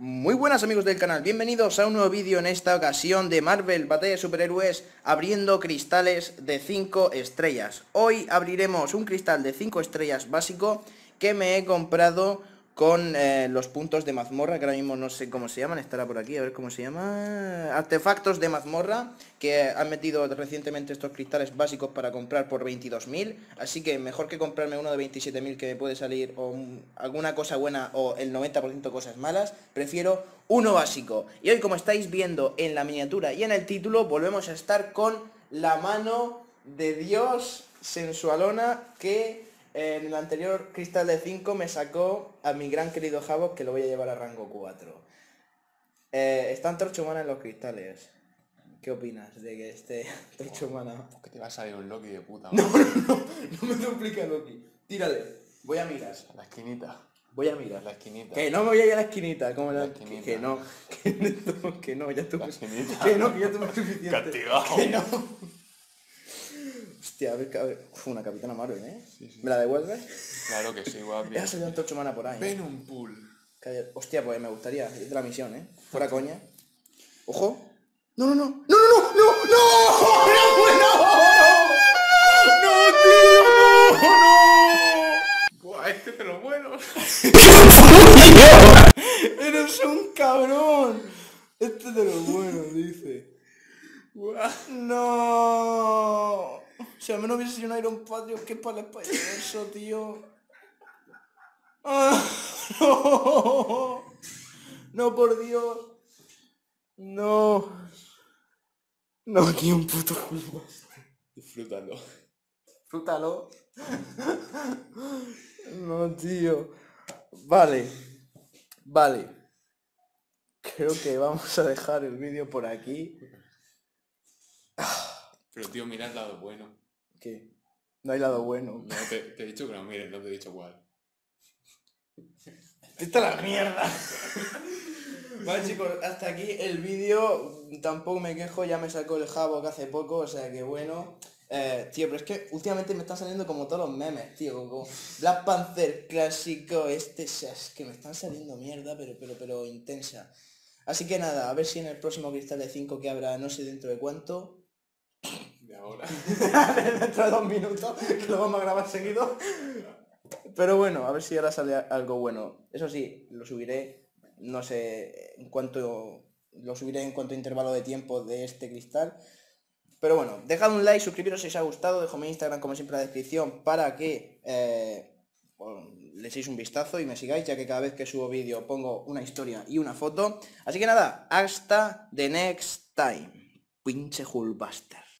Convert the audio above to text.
Muy buenas amigos del canal, bienvenidos a un nuevo vídeo en esta ocasión de Marvel Batalla de Superhéroes abriendo cristales de 5 estrellas. Hoy abriremos un cristal de 5 estrellas básico que me he comprado con eh, los puntos de mazmorra, que ahora mismo no sé cómo se llaman, estará por aquí, a ver cómo se llama... Artefactos de mazmorra, que han metido recientemente estos cristales básicos para comprar por 22.000, así que mejor que comprarme uno de 27.000 que me puede salir o alguna cosa buena o el 90% cosas malas, prefiero uno básico. Y hoy como estáis viendo en la miniatura y en el título, volvemos a estar con la mano de Dios sensualona que en el anterior cristal de 5 me sacó a mi gran querido Havok que lo voy a llevar a rango 4. Eh, están torcho mana en los cristales. ¿Qué opinas de que esté torcho mana? Que te va a salir un Loki de puta. No, no, no, no me duplica Loki. Tírale. Voy a mirar. La esquinita. Voy a mirar. La esquinita. Que no me voy a ir a la esquinita, como la, La esquinita. Que no, que no, que no, ya esquinita. Que no, que ya tuve suficiente. Castigado. Que no. Hostia, a ver, a ver. Uf, una capitana Marvel, ¿eh? Sí, sí. ¿Me la devuelves? Claro que sí, guapi. Ya ha salido un torcho mana por ahí. ¿eh? Venom Pool. Calla- Hostia, pues me gustaría. Es de la misión, ¿eh? Fuera coña. Ojo. No, no, no. No, no, no, no, no, no, no. No, tío, no, no. Buah, este te lo muero. Eres un cabrón. Este de lo bueno, dice. Buah. No. Si al menos hubiese sido un Iron Patriot, ¿qué para el eso, tío? Ah, no. No, por Dios. No. No, tío, un puto culo. Disfrútalo. Frútalo. No, tío. Vale. Vale. Creo que vamos a dejar el vídeo por aquí. Pero tío, mira el lado bueno. ¿Qué? No hay lado bueno. No, te, te he dicho que no mires, no te he dicho cuál. ¡Esta la mierda! Vale chicos, hasta aquí el vídeo. Tampoco me quejo, ya me sacó el Jabo que hace poco, o sea que bueno. Eh, tío, pero es que últimamente me están saliendo como todos los memes, tío, como Black Panther clásico, este, o sea, es que me están saliendo mierda, pero, pero, pero intensa. Así que nada, a ver si en el próximo cristal de 5 que habrá, no sé dentro de cuánto, De ahora. dentro de dos minutos, que lo vamos a grabar seguido. Pero bueno, a ver si ahora sale algo bueno. Eso sí, lo subiré, no sé en cuánto, lo subiré en cuánto intervalo de tiempo de este cristal. Pero bueno, dejad un like, suscribiros si os ha gustado, dejo mi Instagram como siempre en la descripción para que eh, le echéis un vistazo y me sigáis, ya que cada vez que subo vídeo pongo una historia y una foto. Así que nada, hasta the next time. Pinche Hulkbuster.